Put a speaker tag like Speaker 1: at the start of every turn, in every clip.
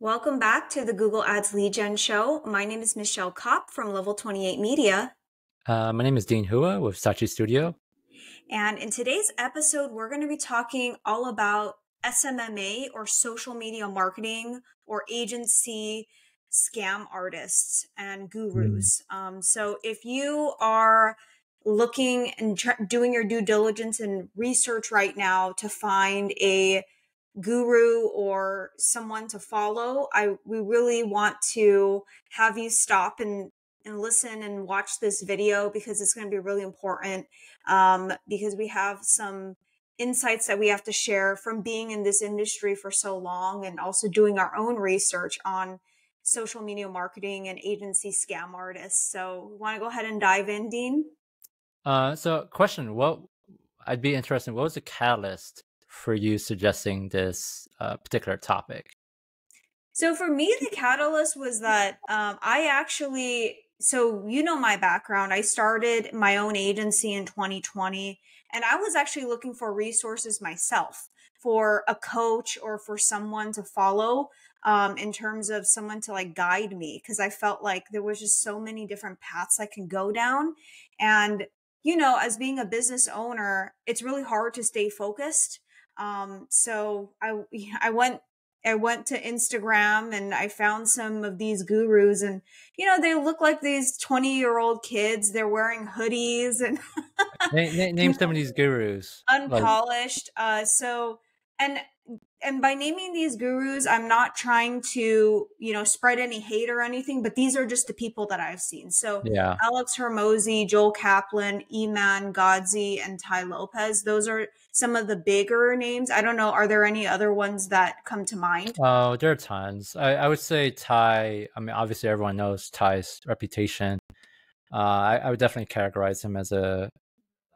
Speaker 1: Welcome back to the Google Ads Lead Gen Show. My name is Michelle Kop from Level 28 Media.
Speaker 2: Uh, my name is Dean Hua with Saatchi Studio.
Speaker 1: And in today's episode, we're going to be talking all about SMMA or social media marketing or agency scam artists and gurus. Mm. Um, so if you are looking and doing your due diligence and research right now to find a guru or someone to follow, I we really want to have you stop and and listen and watch this video because it's going to be really important um, because we have some insights that we have to share from being in this industry for so long and also doing our own research on social media marketing and agency scam artists. So, want to go ahead and dive in, Dean?
Speaker 2: Uh, so, question: What I'd be interested. What was the catalyst for you suggesting this uh, particular topic?
Speaker 1: So for me, the catalyst was that um, I actually, so you know my background. I started my own agency in 2020, and I was actually looking for resources myself for a coach or for someone to follow um, in terms of someone to like guide me because I felt like there was just so many different paths I can go down. And, you know, as being a business owner, it's really hard to stay focused um, so I I went I went to Instagram and I found some of these gurus and you know they look like these 20 year old kids they're wearing hoodies and
Speaker 2: name, name some of these gurus
Speaker 1: unpolished uh so and and by naming these gurus, I'm not trying to, you know, spread any hate or anything, but these are just the people that I've seen. So
Speaker 2: yeah.
Speaker 1: Alex Hormozi, Joel Kaplan, Iman Gadzhi, and Tai Lopez. Those are some of the bigger names. I don't know. Are there any other ones that come to mind?
Speaker 2: Oh, there are tons. I, I would say Tai. I mean, obviously everyone knows Tai's reputation. Uh, I, I would definitely categorize him as a,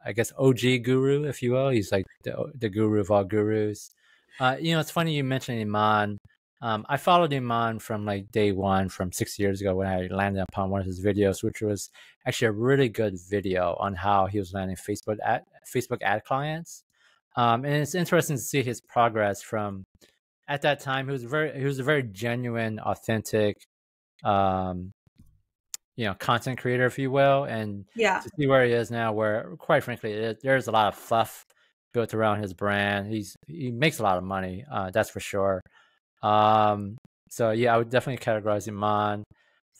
Speaker 2: I guess, OG guru, if you will. He's like the, the guru of all gurus. Uh, you know, it's funny you mentioned Iman. Um, I followed Iman from like day one, from six years ago when I landed upon one of his videos, which was actually a really good video on how he was landing Facebook ad Facebook ad clients. Um, and it's interesting to see his progress from at that time. He was very he was a very genuine, authentic, um, you know, content creator, if you will, and
Speaker 1: yeah,
Speaker 2: to see where he is now, where quite frankly, it, there's a lot of fluff built around his brand. He's he makes a lot of money, uh, that's for sure. Um, so yeah, I would definitely categorize him on.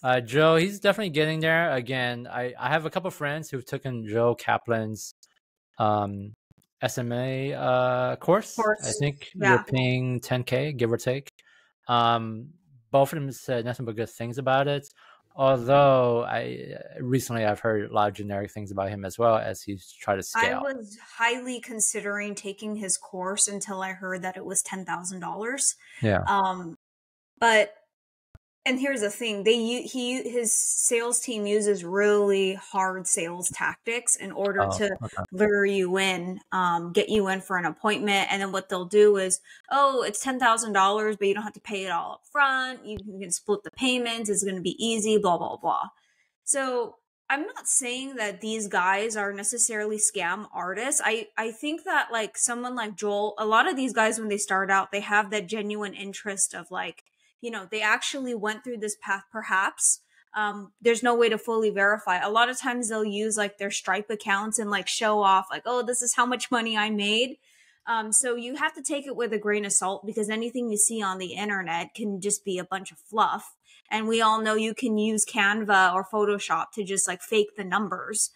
Speaker 2: Uh, Joe, he's definitely getting there. Again, I, I have a couple friends who've taken Joe Kaplan's um, SMA uh, course.
Speaker 1: course.
Speaker 2: I think
Speaker 1: yeah.
Speaker 2: you're paying 10k, give or take. Um, both of them said nothing but good things about it. Although I recently I've heard a lot of generic things about him as well as he's tried to scale.
Speaker 1: I was highly considering taking his course until I heard that it was ten thousand dollars.
Speaker 2: Yeah.
Speaker 1: Um, but and here's the thing they he his sales team uses really hard sales tactics in order oh, to okay. lure you in um, get you in for an appointment and then what they'll do is oh it's $10000 but you don't have to pay it all up front you can split the payments it's going to be easy blah blah blah so i'm not saying that these guys are necessarily scam artists i i think that like someone like joel a lot of these guys when they start out they have that genuine interest of like you know they actually went through this path perhaps um, there's no way to fully verify. A lot of times they'll use like their stripe accounts and like show off like oh this is how much money i made. Um, so you have to take it with a grain of salt because anything you see on the internet can just be a bunch of fluff. And we all know you can use canva or photoshop to just like fake the numbers.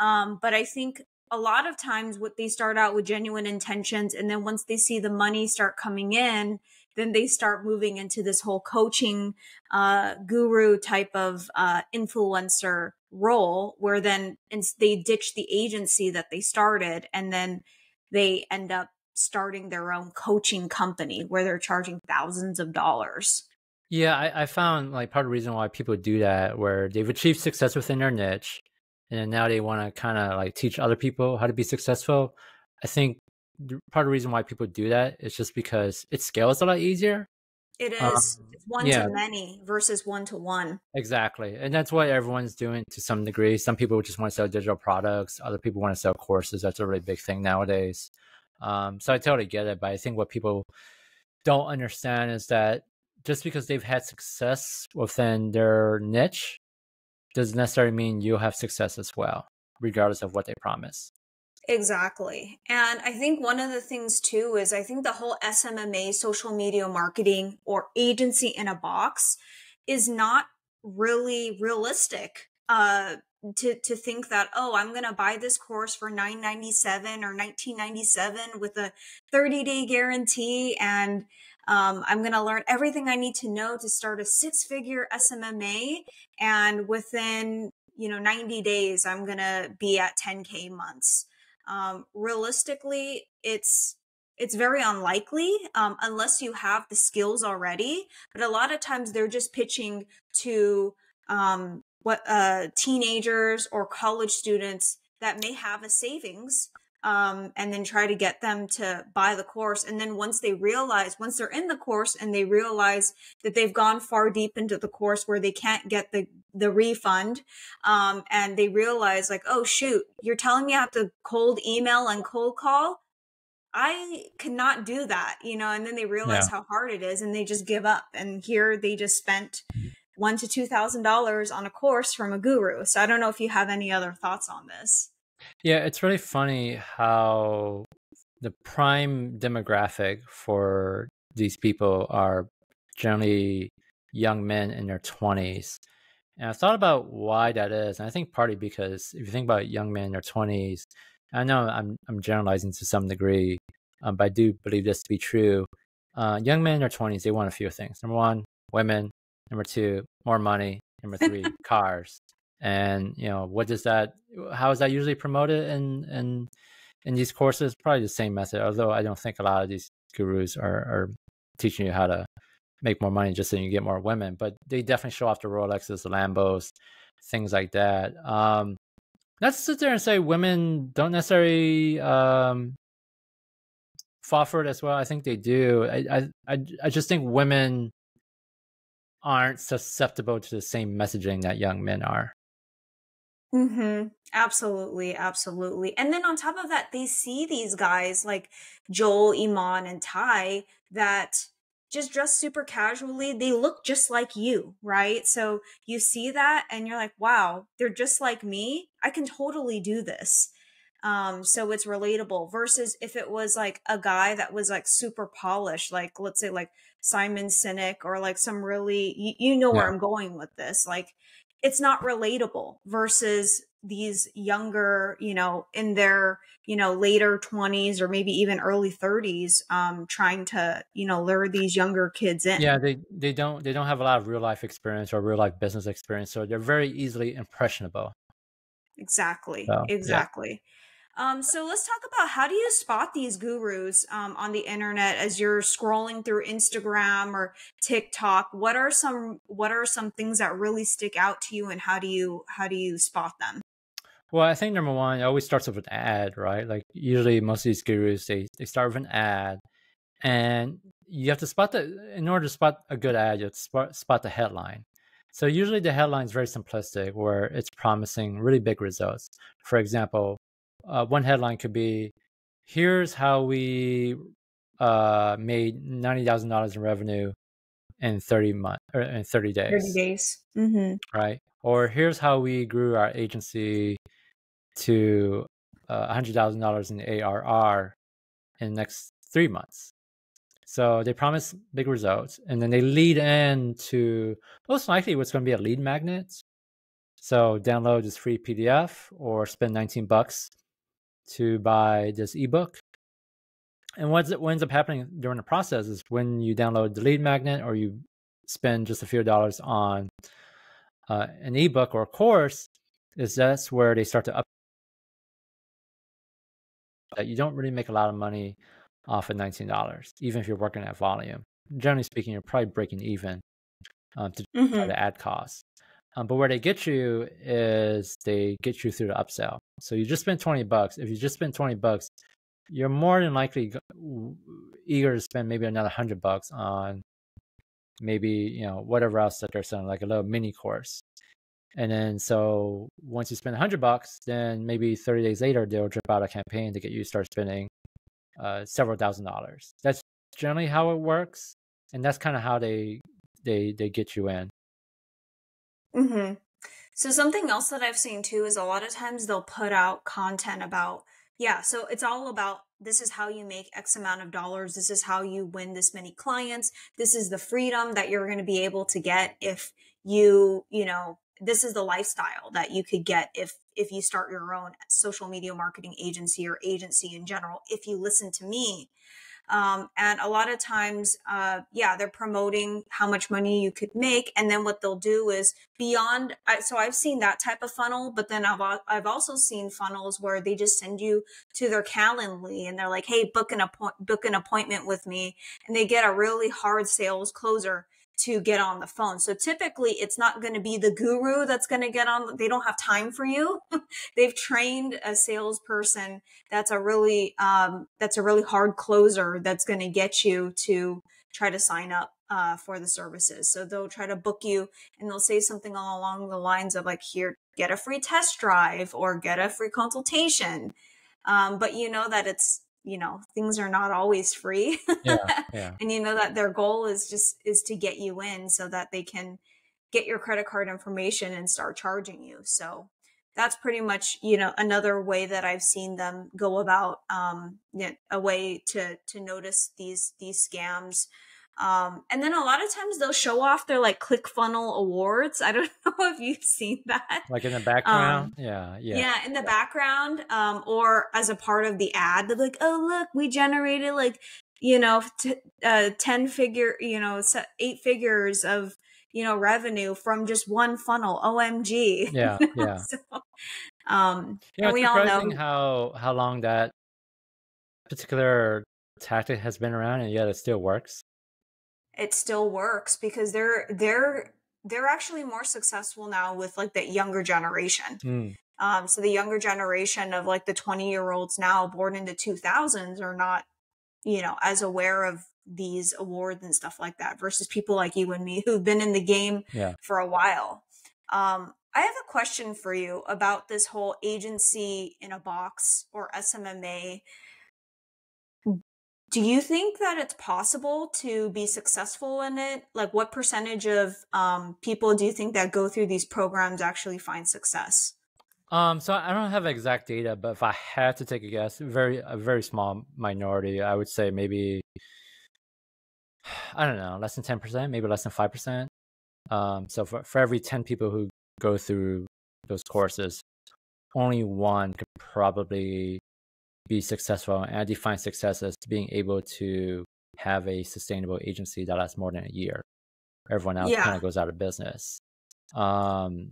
Speaker 1: Um, but i think a lot of times what they start out with genuine intentions and then once they see the money start coming in then they start moving into this whole coaching uh, guru type of uh, influencer role where then they ditch the agency that they started and then they end up starting their own coaching company where they're charging thousands of dollars.
Speaker 2: Yeah I, I found like part of the reason why people do that where they've achieved success within their niche and now they want to kind of like teach other people how to be successful. I think part of the reason why people do that is just because it scales a lot easier.
Speaker 1: It um. Um, it's one yeah. to many versus one to one.
Speaker 2: Exactly. And that's what everyone's doing to some degree. Some people just want to sell digital products, other people want to sell courses. That's a really big thing nowadays. Um, so I totally get it. But I think what people don't understand is that just because they've had success within their niche doesn't necessarily mean you'll have success as well, regardless of what they promise.
Speaker 1: Exactly. And I think one of the things too is I think the whole SMMA social media marketing or agency in a box is not really realistic. Uh, to to think that oh i'm going to buy this course for 997 or 1997 with a 30 day guarantee and um, i'm going to learn everything i need to know to start a six figure smma and within you know 90 days i'm going to be at 10k months um, realistically it's it's very unlikely um, unless you have the skills already but a lot of times they're just pitching to um, what uh, teenagers or college students that may have a savings um, and then try to get them to buy the course. And then once they realize, once they're in the course and they realize that they've gone far deep into the course where they can't get the the refund, um, and they realize like, oh shoot, you're telling me I have to cold email and cold call. I cannot do that, you know, and then they realize yeah. how hard it is and they just give up. And here they just spent one to two thousand dollars on a course from a guru. So I don't know if you have any other thoughts on this.
Speaker 2: Yeah, it's really funny how the prime demographic for these people are generally young men in their 20s. And I thought about why that is. And I think partly because if you think about young men in their 20s, I know I'm, I'm generalizing to some degree, um, but I do believe this to be true. Uh, young men in their 20s, they want a few things. Number one, women. Number two, more money. Number three, cars. And you know, what does that? How is that usually promoted in in in these courses? Probably the same method. Although I don't think a lot of these gurus are are teaching you how to make more money just so you get more women. But they definitely show off the Rolexes, the Lambos, things like that. Um, let's sit there and say women don't necessarily um, fall for it as well. I think they do. I I I just think women aren't susceptible to the same messaging that young men are.
Speaker 1: Mm-hmm. Absolutely, absolutely. And then on top of that, they see these guys like Joel, Iman, and Tai that just dress super casually. They look just like you, right? So you see that and you're like, wow, they're just like me. I can totally do this. Um, so it's relatable versus if it was like a guy that was like super polished, like let's say like Simon Sinek or like some really, you, you know where. I'm going with this. Like it's not relatable versus these younger, you know, in their, you know, later 20s or maybe even early 30s, um, trying to, you know, lure these younger kids in.
Speaker 2: Yeah, they they don't they don't have a lot of real life experience or real life business experience, so they're very easily impressionable.
Speaker 1: Exactly. So, exactly. Yeah. Um, so let's talk about how do you spot these gurus um, on the internet as you're scrolling through Instagram or TikTok? What are some what are some things that really stick out to you, and how do you how do you spot them?
Speaker 2: Well, I think number one, it always starts with an ad, right? Like usually most of these gurus they they start with an ad, and you have to spot the in order to spot a good ad, you have to spot, spot the headline. So usually the headline is very simplistic, where it's promising really big results. For example, uh, one headline could be here's how we uh, made ninety thousand dollars in revenue in thirty months or in thirty days.
Speaker 1: Thirty days, mm-hmm.
Speaker 2: right? Or here's how we grew our agency to uh, hundred thousand dollars in ARR in the next three months. So they promise big results, and then they lead in to most likely what's going to be a lead magnet. So download this free PDF or spend 19 bucks to buy this ebook. And what's, what ends up happening during the process is when you download the lead magnet or you spend just a few dollars on uh, an ebook or a course, is that's where they start to up that you don't really make a lot of money off of $19, even if you're working at volume. Generally speaking, you're probably breaking even um, to mm-hmm. the ad costs. Um, but where they get you is they get you through the upsell. So you just spend 20 bucks. If you just spend 20 bucks, you're more than likely eager to spend maybe another 100 bucks on maybe, you know, whatever else that they're selling, like a little mini course. And then so once you spend 100 bucks, then maybe 30 days later, they'll drip out a campaign to get you to start spending uh, several thousand dollars. That's generally how it works. And that's kind of how they they they get you in.
Speaker 1: Mm-hmm. So something else that I've seen too is a lot of times they'll put out content about yeah, so it's all about this is how you make X amount of dollars. This is how you win this many clients. This is the freedom that you're going to be able to get if you, you know, this is the lifestyle that you could get if if you start your own social media marketing agency or agency in general if you listen to me um, and a lot of times, uh, yeah, they're promoting how much money you could make. And then what they'll do is beyond. So I've seen that type of funnel, but then I've, I've also seen funnels where they just send you to their Calendly and they're like, Hey, book an, appoint, book an appointment with me. And they get a really hard sales closer to get on the phone. So typically it's not going to be the guru that's going to get on. They don't have time for you. They've trained a salesperson that's a really, um, that's a really hard closer that's going to get you to try to sign up uh, for the services. So they'll try to book you and they'll say something along the lines of like, here, get a free test drive or get a free consultation. Um, but you know that it's you know things are not always free. Yeah, yeah. and you know that their goal is just is to get you in so that they can get your credit card information and start charging you. So that's pretty much you know another way that i've seen them go about um, a way to to notice these these scams um, and then a lot of times they'll show off their like ClickFunnels awards. I don't know if you've seen that.
Speaker 2: Like in the background? Um, yeah, yeah.
Speaker 1: Yeah, in the background. Um, or as a part of the ad, they're like, oh, look, we generated like, you know, t- uh, 10 figure, you know, eight figures of, you know, revenue from just one funnel. OMG.
Speaker 2: Yeah, yeah. so,
Speaker 1: um, you know, and we all know
Speaker 2: how, how long that particular tactic has been around and yet it still works
Speaker 1: it still works because they're they're they're actually more successful now with like the younger generation. Mm. Um, so the younger generation of like the 20 year olds now born in the 2000s are not, you know, as aware of these awards and stuff like that versus people like you and me who've been in the game yeah. for a while. Um, I have a question for you about this whole agency in a box or SMMA do you think that it's possible to be successful in it? Like, what percentage of um, people do you think that go through these programs actually find success?
Speaker 2: Um, so I don't have exact data, but if I had to take a guess, very a very small minority, I would say maybe I don't know, less than ten percent, maybe less than five percent. Um, so for for every ten people who go through those courses, only one could probably be successful. And I define success as being able to have a sustainable agency that lasts more than a year. Everyone else yeah. kind of goes out of business. Um,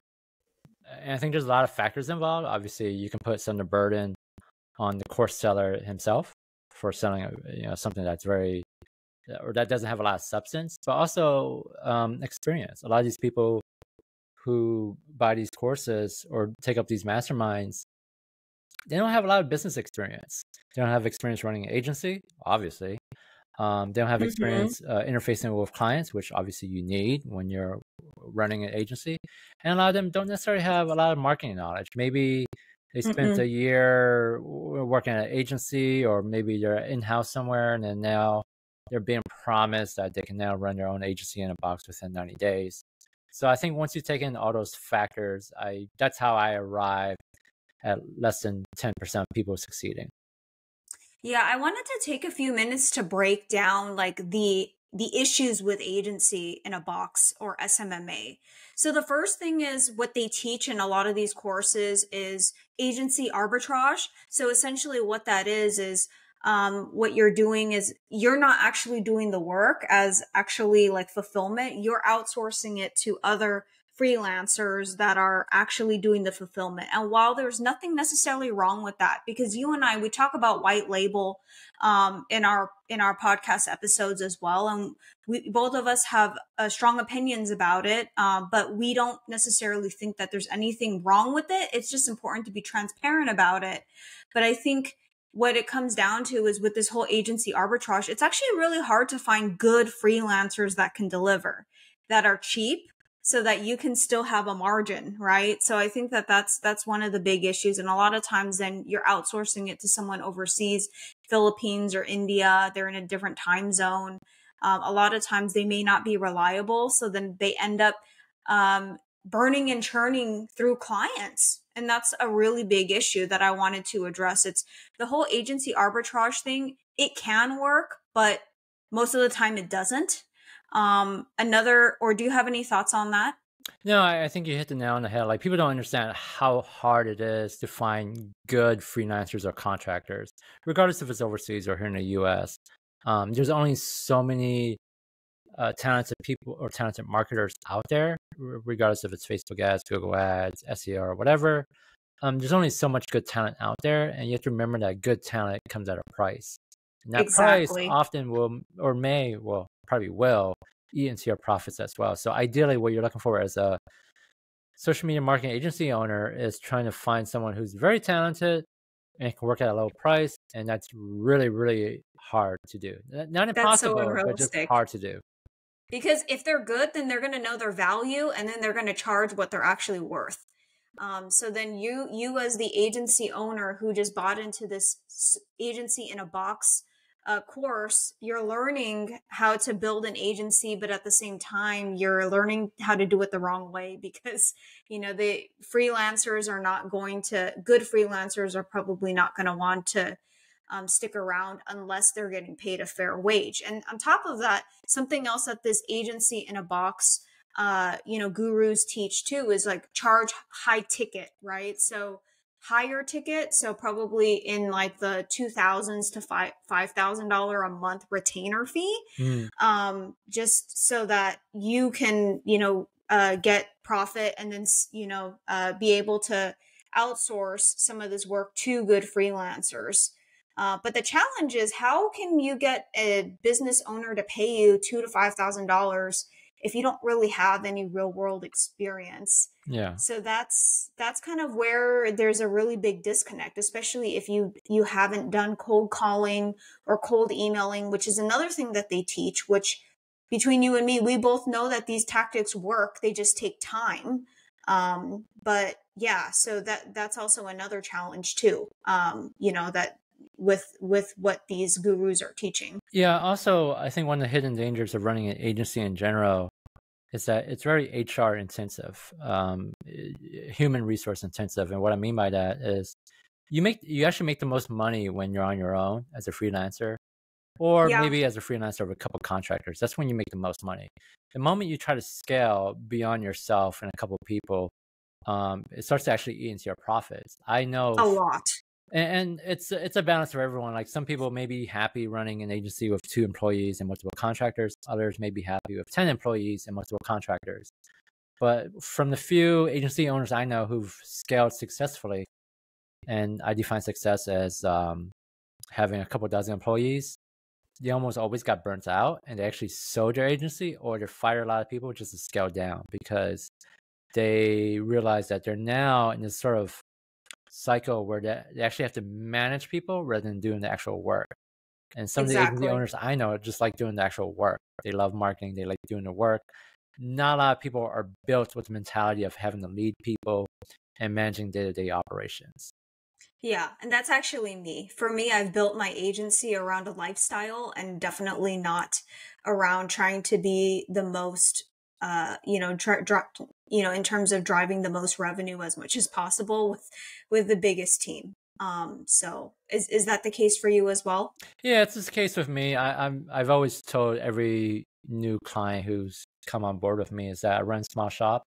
Speaker 2: and I think there's a lot of factors involved. Obviously, you can put some of the burden on the course seller himself for selling, you know, something that's very or that doesn't have a lot of substance, but also um, experience. A lot of these people who buy these courses or take up these masterminds they don't have a lot of business experience. They don't have experience running an agency, obviously. Um, they don't have mm-hmm. experience mm-hmm. uh, interfacing with clients, which obviously you need when you're running an agency. And a lot of them don't necessarily have a lot of marketing knowledge. Maybe they spent mm-hmm. a year working at an agency, or maybe they're in house somewhere, and then now they're being promised that they can now run their own agency in a box within 90 days. So I think once you take in all those factors, I that's how I arrive at less than 10% of people succeeding.
Speaker 1: Yeah, I wanted to take a few minutes to break down like the the issues with agency in a box or SMMA. So the first thing is what they teach in a lot of these courses is agency arbitrage. So essentially what that is is um, what you're doing is you're not actually doing the work as actually like fulfillment. You're outsourcing it to other freelancers that are actually doing the fulfillment. And while there's nothing necessarily wrong with that, because you and I, we talk about white label um, in our in our podcast episodes as well, and we both of us have uh, strong opinions about it, uh, but we don't necessarily think that there's anything wrong with it. It's just important to be transparent about it. But I think what it comes down to is with this whole agency arbitrage, it's actually really hard to find good freelancers that can deliver that are cheap so that you can still have a margin right so i think that that's that's one of the big issues and a lot of times then you're outsourcing it to someone overseas philippines or india they're in a different time zone um, a lot of times they may not be reliable. So then they end up um, burning and churning through clients. And that's a really big issue that I wanted to address. It's the whole agency arbitrage thing. It can work, but most of the time it doesn't. Um, another, or do you have any thoughts on that?
Speaker 2: No, I, think you hit the nail on the head. Like people don't understand how hard it is to find good freelancers or contractors, regardless if it's overseas or here in the U.S. Um, there's only so many uh, talented people or talented marketers out there, regardless if it's Facebook ads, Google ads, SEO, or whatever. Um, there's only so much good talent out there, and you have to remember that good talent comes at a price. And that exactly. price often will or may, well, probably will eat into your profits as well. So ideally, what you're looking for as a social media marketing agency owner is trying to find someone who's very talented and can work at a low price, and that's really, really hard to do. Not impossible, so but just hard to do.
Speaker 1: Because if they're good, then they're going to know their value, and then they're going to charge what they're actually worth. Um, so then you, you as the agency owner who just bought into this agency in a box uh, course, you're learning how to build an agency, but at the same time, you're learning how to do it the wrong way because, you know, the freelancers are not going to, good freelancers are probably not going to want to um, stick around unless they're getting paid a fair wage. And on top of that, something else that this agency in a box, uh, you know, gurus teach too is like charge high ticket, right? So, higher ticket so probably in like the 2000s to five five thousand dollar a month retainer fee mm. um just so that you can you know uh get profit and then you know uh be able to outsource some of this work to good freelancers uh, but the challenge is how can you get a business owner to pay you two to five thousand dollars if you don't really have any real world experience.
Speaker 2: Yeah.
Speaker 1: So that's that's kind of where there's a really big disconnect, especially if you you haven't done cold calling or cold emailing, which is another thing that they teach, which between you and me, we both know that these tactics work. They just take time. Um, but yeah, so that that's also another challenge too. Um, you know, that with with what these gurus are teaching.
Speaker 2: Yeah, also I think one of the hidden dangers of running an agency in general is that it's very HR intensive, um, human resource intensive, and what I mean by that is you make you actually make the most money when you're on your own as a freelancer, or yeah. maybe as a freelancer with a couple contractors. That's when you make the most money. The moment you try to scale beyond yourself and a couple people, um, it starts to actually eat into your profits. I know
Speaker 1: a lot
Speaker 2: and, it's it's a balance for everyone. Like some people may be happy running an agency with two employees and multiple contractors. Others may be happy with ten employees and multiple contractors. But from the few agency owners I know who've scaled successfully, and I define success as um, having a couple dozen employees, they almost always got burnt out and they actually sold their agency or they fired a lot of people just to scale down because they realized that they're now in this sort of cycle where they, they actually have to manage people rather than doing the actual work. And some exactly. of the agency owners I know just like doing the actual work. They love marketing, they like doing the work. Not a lot of people are built with the mentality of having to lead people and managing day to day operations.
Speaker 1: Yeah, and that's actually me. For me, I've built my agency around a lifestyle and definitely not around trying to be the most uh, you know, dr- you know, in terms of driving the most revenue as much as possible with with the biggest team. Um, so is is that the case for you as well?
Speaker 2: Yeah, it's the case with me. I, I'm I've always told every new client who's come on board with me is that I run small shop,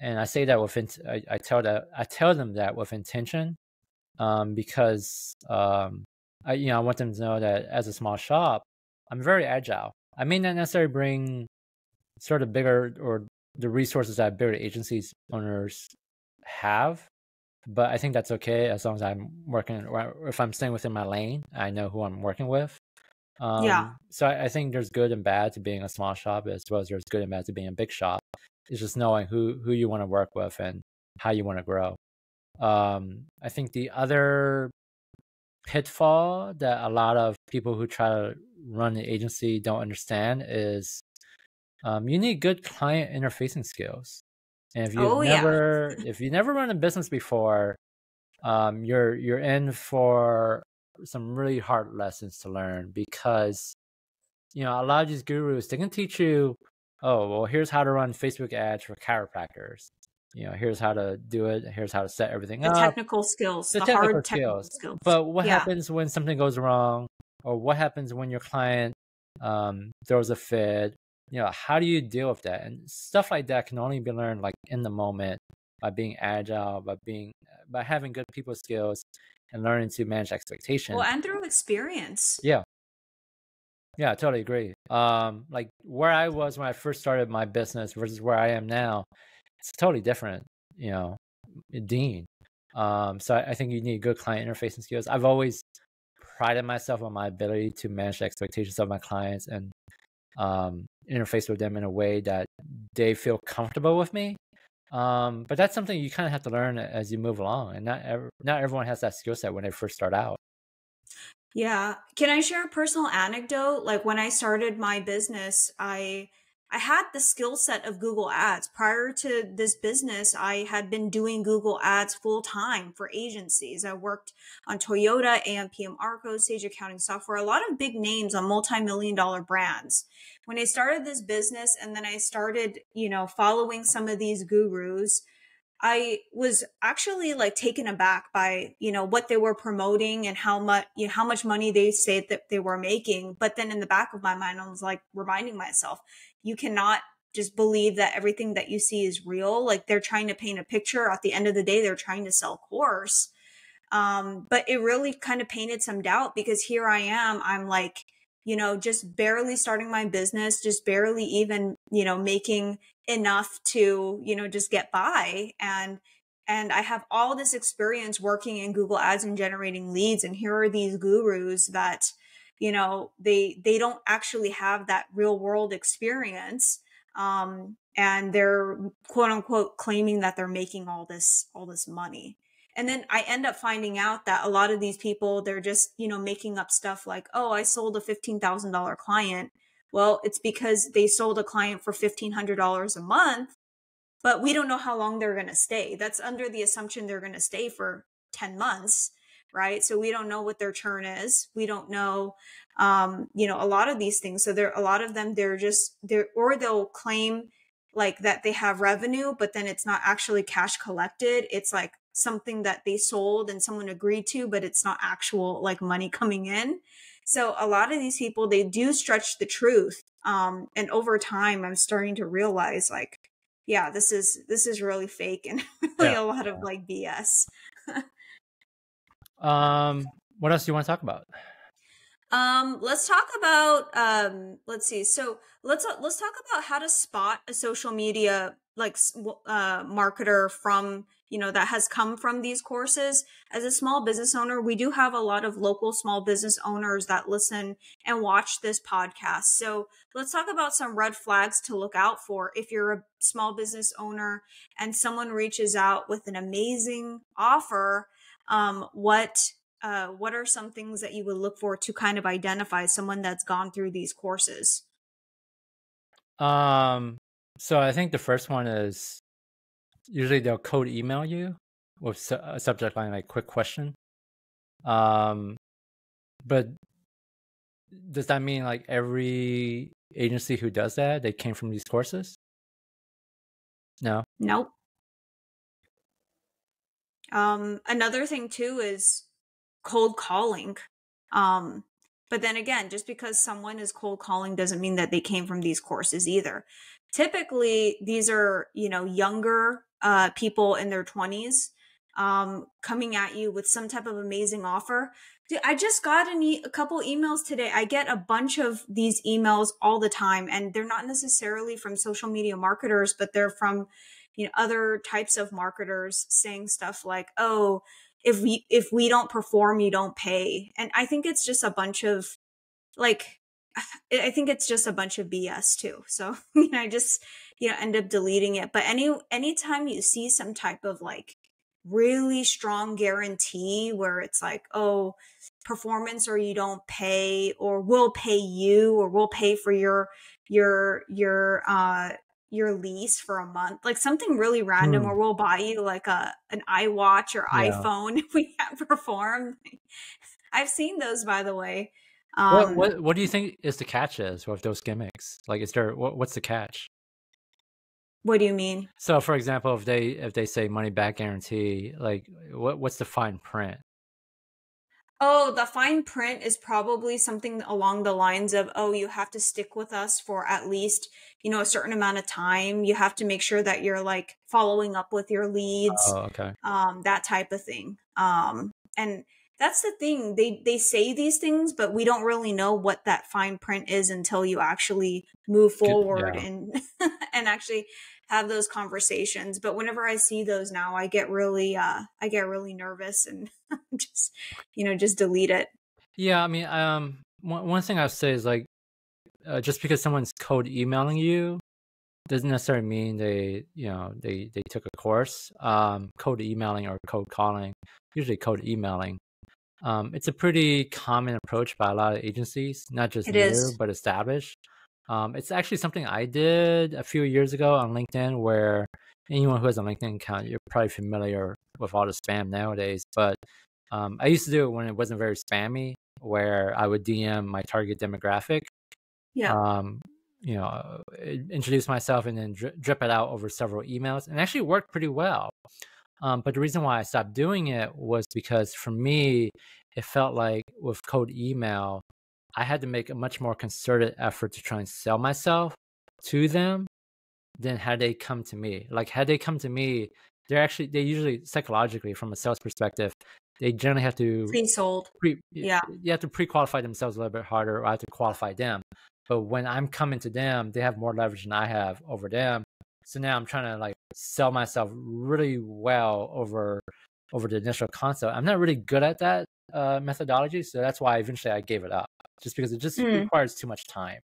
Speaker 2: and I say that with I, I tell that I tell them that with intention, um, because um, I you know I want them to know that as a small shop, I'm very agile. I may not necessarily bring sort of bigger or the resources that bigger agencies owners have. But I think that's okay as long as I'm working or if I'm staying within my lane, I know who I'm working with. Um, yeah. So I, I, think there's good and bad to being a small shop as well as there's good and bad to being a big shop. It's just knowing who who you want to work with and how you want to grow. Um, I think the other pitfall that a lot of people who try to run an agency don't understand is um, you need good client interfacing skills. And if you've oh, never yeah. if you never run a business before, um, you're you're in for some really hard lessons to learn because you know, a lot of these gurus they can teach you, oh, well, here's how to run Facebook ads for chiropractors. You know, here's how to do it. Here's how to set everything
Speaker 1: the
Speaker 2: up.
Speaker 1: Technical skills,
Speaker 2: the,
Speaker 1: the
Speaker 2: technical
Speaker 1: hard
Speaker 2: skills.
Speaker 1: skills.
Speaker 2: But what
Speaker 1: Yeah.
Speaker 2: happens when something goes wrong, or what happens when your client um, throws a fit? You know, how do you deal with that? And stuff like that can only be learned like in the moment by being agile, by being by having good people skills, and learning to manage expectations.
Speaker 1: Well, and through experience.
Speaker 2: Yeah. Yeah, I totally agree. Um, like where I was when I first started my business versus where I am now, it's totally different, you know, Dean. Um, so I, I think you need good client interfacing skills. I've always prided myself on my ability to manage the expectations of my clients and um, interface with them in a way that they feel comfortable with me. Um, but that's something you kind of have to learn as you move along, and not not everyone has that skill set when they first start out.
Speaker 1: Yeah. Can I share a personal anecdote? Like when I started my business, I I had the skill set of Google Ads. Prior to this business, I had been doing Google Ads full time for agencies. I worked on Toyota, AMPM Arco, Sage Accounting Software, a lot of big names on multi-million dollar brands. When I started this business and then I started, you know, following some of these gurus, I was actually like taken aback by, you know, what they were promoting and how much, you know, how much money they said that they were making. But then in the back of my mind, I was like reminding myself, you cannot just believe that everything that you see is real. Like they're trying to paint a picture. At the end of the day, they're trying to sell course. Um, but it really kind of painted some doubt because here I am, I'm like, you know, just barely starting my business, just barely even, you know, making enough to, you know, just get by. And, and I have all this experience working in Google ads and generating leads. And here are these gurus that, you know, they, they don't actually have that real world experience. Um, and they're quote unquote claiming that they're making all this, all this money. And then I end up finding out that a lot of these people, they're just, you know, making up stuff like, oh, I sold a $15,000 client. Well, it's because they sold a client for $1,500 a month, but we don't know how long they're going to stay. That's under the assumption they're going to stay for 10 months, right? So we don't know what their churn is. We don't know, um, you know, a lot of these things. So there, a lot of them, they're just, they're, or they'll claim like that they have revenue, but then it's not actually cash collected. It's like something that they sold and someone agreed to, but it's not actual like money coming in. So a lot of these people, they do stretch the truth. Um, and over time, I'm starting to realize like, yeah, this is, this is really fake and really
Speaker 2: Yeah.
Speaker 1: a lot of like BS.
Speaker 2: Um, what else do you want to talk about?
Speaker 1: Um, let's talk about um, let's see. So let's let's talk about how to spot a social media like uh, marketer from you know that has come from these courses. As a small business owner, we do have a lot of local small business owners that listen and watch this podcast. So let's talk about some red flags to look out for if you're a small business owner and someone reaches out with an amazing offer. Um, what uh, what are some things that you would look for to kind of identify someone that's gone through these courses?
Speaker 2: Um, so I think the first one is usually they'll code email you with su- a subject line like quick question. Um, but does that mean like every agency who does that they came from these courses? No.
Speaker 1: Nope. Um, another thing too is cold calling. Um, but then again, just because someone is cold calling doesn't mean that they came from these courses either. Typically, these are, you know, younger uh, people in their 20s um, coming at you with some type of amazing offer. Dude, I just got an e- a couple emails today. I get a bunch of these emails all the time, and they're not necessarily from social media marketers, but they're from you know other types of marketers saying stuff like, "Oh, if we if we don't perform, you don't pay." And I think it's just a bunch of like I think it's just a bunch of BS too. So, you know, I just, you know, end up deleting it. But any anytime you see some type of like really strong guarantee where it's like, oh, performance or you don't pay or we'll pay you or we'll pay for your your your uh your lease for a month like something really random
Speaker 2: Hmm.
Speaker 1: or we'll buy you like a an iWatch or
Speaker 2: Yeah.
Speaker 1: iPhone if we can't perform I've seen those by the way Um,
Speaker 2: what, what what do you think is the catch is with those gimmicks? Like, is there what, what's the catch?
Speaker 1: What do you mean?
Speaker 2: So, for example, if they if they say money back guarantee, like what what's the fine print?
Speaker 1: Oh, the fine print is probably something along the lines of, oh, you have to stick with us for at least, you know, a certain amount of time. You have to make sure that you're like following up with your leads.
Speaker 2: Oh, okay.
Speaker 1: Um, that type of thing. Um, and that's the thing. They they say these things, but we don't really know what that fine print is until you actually move forward yeah. and and actually have those conversations. But whenever I see those now, I get really uh I get really nervous and just you know just delete it.
Speaker 2: Yeah, I mean, um, one one thing I say is like, uh, just because someone's code emailing you doesn't necessarily mean they you know they they took a course. Um, cold emailing or code calling, usually code emailing. Um, it's a pretty common approach by a lot of agencies, not just it new is. but established. Um, it's actually something I did a few years ago on LinkedIn, where anyone who has a LinkedIn account, you're probably familiar with all the spam nowadays. But um, I used to do it when it wasn't very spammy, where I would DM my target demographic.
Speaker 1: Yeah.
Speaker 2: Um, you know, introduce myself and then dri- drip it out over several emails, and actually worked pretty well. Um, but the reason why I stopped doing it was because for me, it felt like with cold email, I had to make a much more concerted effort to try and sell myself to them than had they come to me. Like had they come to me, they're actually they usually psychologically from a sales perspective, they generally have to
Speaker 1: pre-sold.
Speaker 2: Pre,
Speaker 1: yeah,
Speaker 2: you have to pre-qualify themselves a little bit harder, or I have to qualify them. But when I'm coming to them, they have more leverage than I have over them. So now I'm trying to like sell myself really well over over the initial concept. I'm not really good at that uh, methodology, so that's why eventually I gave it up just because it just mm. requires too much time.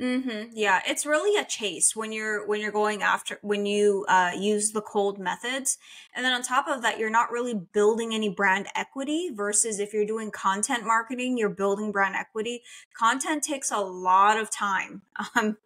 Speaker 1: Mm-hmm. Yeah, it's really a chase when you're when you're going after when you uh, use the cold methods, and then on top of that, you're not really building any brand equity. Versus if you're doing content marketing, you're building brand equity. Content takes a lot of time. Um,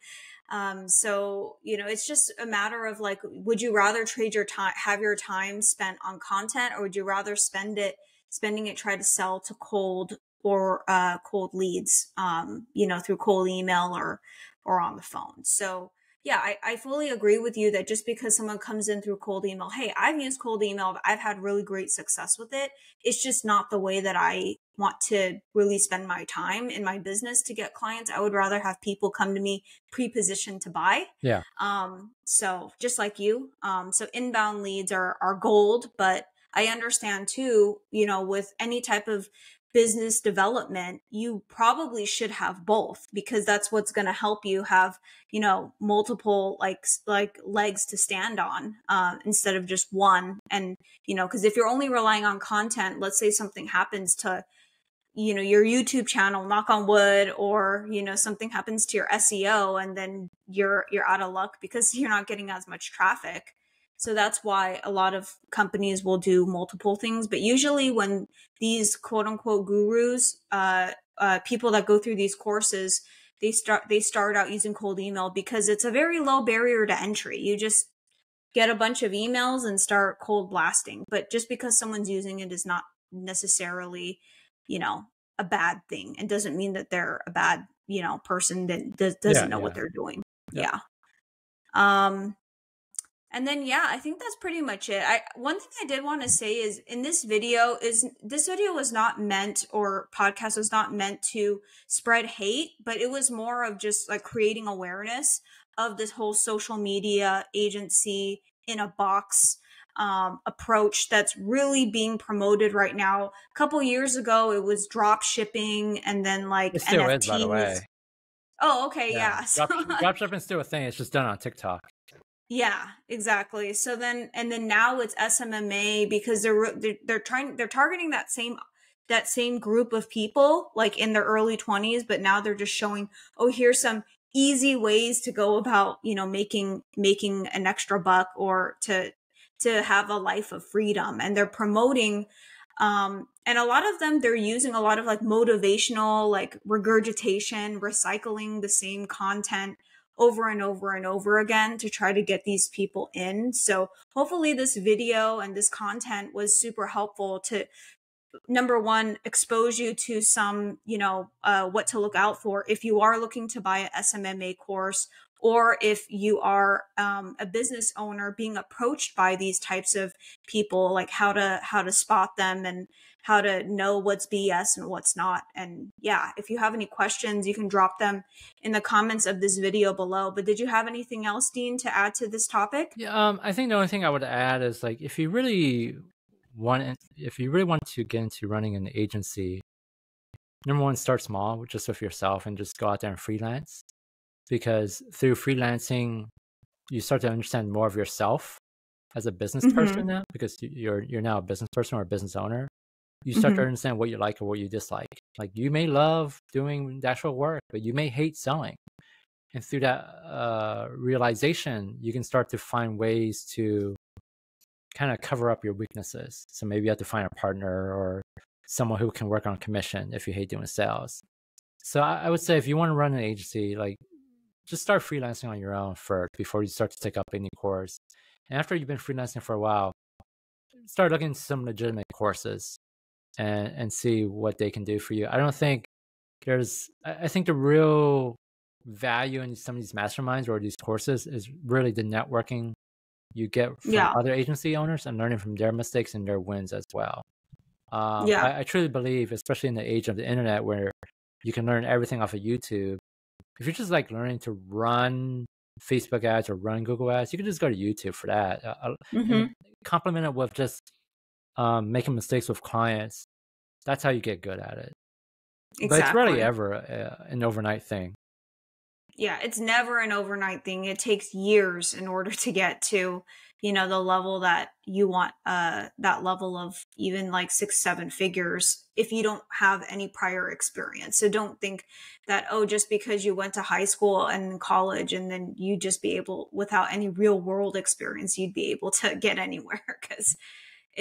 Speaker 1: um, so you know, it's just a matter of like, would you rather trade your time, have your time spent on content, or would you rather spend it spending it try to sell to cold or uh, cold leads, um, you know, through cold email or or on the phone. So yeah, I, I fully agree with you that just because someone comes in through cold email, hey, I've used cold email, I've had really great success with it. It's just not the way that I want to really spend my time in my business to get clients. I would rather have people come to me pre-positioned to buy.
Speaker 2: Yeah.
Speaker 1: Um, so just like you. Um, so inbound leads are are gold, but I understand too, you know, with any type of business development, you probably should have both because that's what's going to help you have, you know, multiple like like legs to stand on uh, instead of just one. And you know, because if you're only relying on content, let's say something happens to you know your youtube channel knock on wood or you know something happens to your seo and then you're you're out of luck because you're not getting as much traffic so that's why a lot of companies will do multiple things. But usually, when these quote unquote gurus, uh, uh, people that go through these courses, they start they start out using cold email because it's a very low barrier to entry. You just get a bunch of emails and start cold blasting. But just because someone's using it is not necessarily, you know, a bad thing, It doesn't mean that they're a bad, you know, person that does, not yeah, know yeah. what they're doing. Yeah. yeah. Um and then yeah, I think that's pretty much it. I one thing I did want to say is in this video is this video was not meant or podcast was not meant to spread hate, but it was more of just like creating awareness of this whole social media agency in a box um, approach that's really being promoted right now. A couple years ago, it was drop shipping and then like
Speaker 2: it still NFTs. is, by the way.
Speaker 1: Oh, okay, yeah.
Speaker 2: yeah. Drop, drop shipping is still a thing. It's just done on TikTok.
Speaker 1: Yeah, exactly. So then, and then now it's SMMA because they're, they're they're trying they're targeting that same that same group of people like in their early 20s but now they're just showing oh here's some easy ways to go about you know making making an extra buck or to to have a life of freedom and they're promoting um and a lot of them they're using a lot of like motivational like regurgitation recycling the same content over and over and over again to try to get these people in. So hopefully this video and this content was super helpful to number one expose you to some you know uh, what to look out for if you are looking to buy a smma course or if you are um, a business owner being approached by these types of people like how to how to spot them and how to know what's bs and what's not. And yeah if you have any questions you can drop them in the comments of this video below. But did you have anything else Dean to add to this topic?
Speaker 2: Yeah um, i think the only thing i would add is like if you really want if you really want to get into running an agency number one start small just with yourself and just go out there and freelance. Because through freelancing you start to understand more of yourself as a business mm-hmm. person now because you're you're now a business person or a business owner you start mm-hmm. to understand what you like or what you dislike. Like you may love doing the actual work but you may hate selling. And through that uh, realization you can start to find ways to kind of cover up your weaknesses. So maybe you have to find a partner or someone who can work on commission if you hate doing sales. So I, I would say if you want to run an agency like just start freelancing on your own first before you start to take up any course. And after you've been freelancing for a while, start looking into some legitimate courses and and see what they can do for you. I don't think there's I think the real value in some of these masterminds or these courses is really the networking you get from yeah. other agency owners and learning from their mistakes and their wins as well. Um, yeah. I, I truly believe, especially in the age of the internet where you can learn everything off of YouTube, if you're just like learning to run Facebook ads or run Google ads, you can just go to YouTube for that. Uh, mm-hmm. Complement it with just um, making mistakes with clients. That's how you get good at it. Exactly. But it's really ever uh, an overnight thing.
Speaker 1: Yeah, it's never an overnight thing. It takes years in order to get to you know the level that you want uh that level of even like six seven figures if you don't have any prior experience so don't think that oh just because you went to high school and college and then you just be able without any real world experience you'd be able to get anywhere because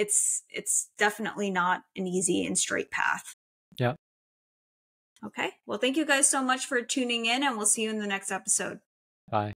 Speaker 1: it's it's definitely not an easy and straight path.
Speaker 2: Yeah.
Speaker 1: Okay. Well thank you guys so much for tuning in and we'll see you in the next episode.
Speaker 2: Bye